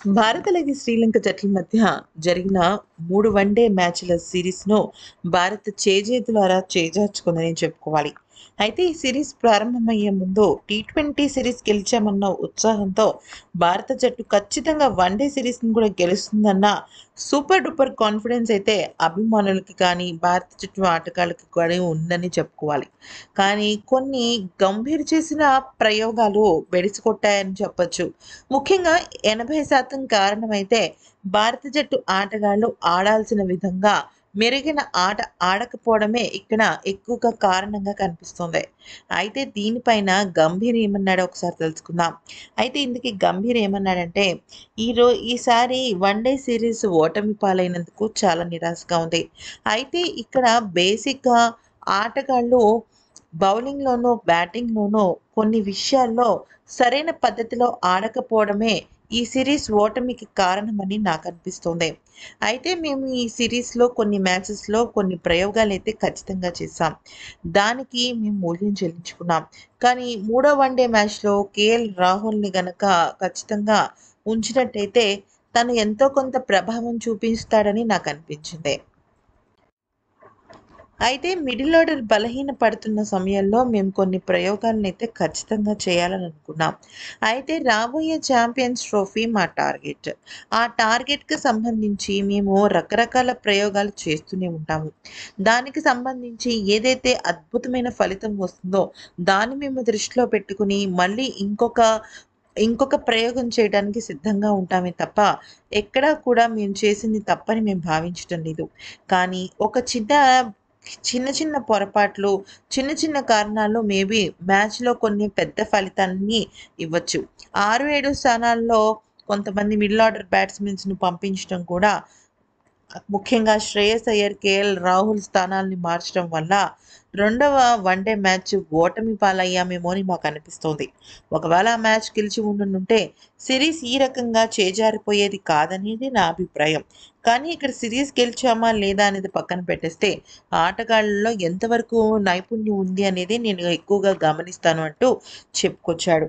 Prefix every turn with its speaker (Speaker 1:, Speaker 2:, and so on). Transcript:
Speaker 1: భారత్ అలాగే శ్రీలంక జట్ల మధ్య జరిగిన మూడు వన్డే మ్యాచ్ల సిరీస్ను భారత్ చేజేతులారా చేజార్చుకుందని చెప్పుకోవాలి. అయితే ఈ సిరీస్ ప్రారంభమయ్యే ముందు టీ ట్వంటీ సిరీస్ గెలిచామన్న ఉత్సాహంతో భారత జట్టు ఖచ్చితంగా వన్డే సిరీస్ని కూడా గెలుస్తుందన్న సూపర్ డూపర్ కాన్ఫిడెన్స్ అయితే అభిమానులకి కానీ భారత జట్టు ఆటగాళ్ళకి కానీ ఉందని చెప్పుకోవాలి. కానీ కొన్ని గంభీర్ చేసిన ప్రయోగాలు బెడిసికొట్టాయని చెప్పొచ్చు. ముఖ్యంగా ఎనభై శాతం కారణమైతే భారత జట్టు ఆటగాళ్ళు ఆడాల్సిన విధంగా మెరుగైన ఆట ఆడకపోవడమే ఇక్కడ ఎక్కువగా కారణంగా కనిపిస్తుంది. అయితే దీనిపైన గంభీర్ ఏమన్నాడో ఒకసారి తెలుసుకుందాం. అయితే ఇందుకు గంభీర్ ఏమన్నాడంటే ఈరో ఈసారి వన్డే సిరీస్ ఓటమి పాలైనందుకు చాలా నిరాశగా ఉంది. అయితే ఇక్కడ బేసిక్గా ఆటగాళ్ళు బౌలింగ్లోనూ బ్యాటింగ్లోనూ కొన్ని విషయాల్లో సరైన పద్ధతిలో ఆడకపోవడమే ఈ సిరీస్ ఓటమికి కారణమని నాకు అనిపిస్తుంది అయితే మేము ఈ సిరీస్లో కొన్ని మ్యాచెస్లో కొన్ని ప్రయోగాలు అయితే ఖచ్చితంగా చేశాం. దానికి మేము మూల్యం చెల్లించుకున్నాం. కానీ మూడో వన్డే మ్యాచ్లో కేఎల్ రాహుల్ని గనక ఖచ్చితంగా ఉంచినట్టయితే తను ఎంతో కొంత ప్రభావం చూపిస్తాడని నాకు అనిపించింది అయితే మిడిల్ ఆర్డర్ బలహీన పడుతున్న సమయంలో మేము కొన్ని ప్రయోగాలను అయితే ఖచ్చితంగా చేయాలని అనుకున్నాం అయితే రాబోయే ఛాంపియన్స్ ట్రోఫీ మా టార్గెట్. ఆ టార్గెట్కి సంబంధించి మేము రకరకాల ప్రయోగాలు చేస్తూనే ఉంటాము. దానికి సంబంధించి ఏదైతే అద్భుతమైన ఫలితం వస్తుందో దాన్ని మేము దృష్టిలో పెట్టుకుని మళ్ళీ ఇంకొక ఇంకొక ప్రయోగం చేయడానికి సిద్ధంగా ఉంటామే తప్ప ఎక్కడా కూడా మేము చేసింది తప్పని మేము భావించటం లేదు. కానీ ఒక చిన్న చిన్న చిన్న పొరపాట్లు చిన్న చిన్న కారణాలు మేబీ మ్యాచ్లో కొన్ని పెద్ద ఫలితాన్ని ఇవ్వచ్చు. ఆరు ఏడు స్థానాల్లో కొంతమంది మిడిల్ ఆర్డర్ బ్యాట్స్మెన్స్ను పంపించడం కూడా ముఖ్యంగా శ్రేయస్ అయ్యర్ కేఎల్ రాహుల్ స్థానాల్ని మార్చడం వల్ల రెండవ వన్డే మ్యాచ్ ఓటమి పాలయ్యామేమో అని మాకు అనిపిస్తోంది. ఒకవేళ ఆ మ్యాచ్ గెలిచి ఉండుంటే సిరీస్ ఈ రకంగా చేజారిపోయేది కాదనేది నా అభిప్రాయం. కానీ ఇక్కడ సిరీస్ గెలిచామా లేదా అనేది పక్కన పెట్టేస్తే ఆటగాళ్ళలో ఎంతవరకు నైపుణ్యం ఉంది అనేది నేను ఎక్కువగా గమనిస్తాను అంటూ చెప్పుకొచ్చాడు.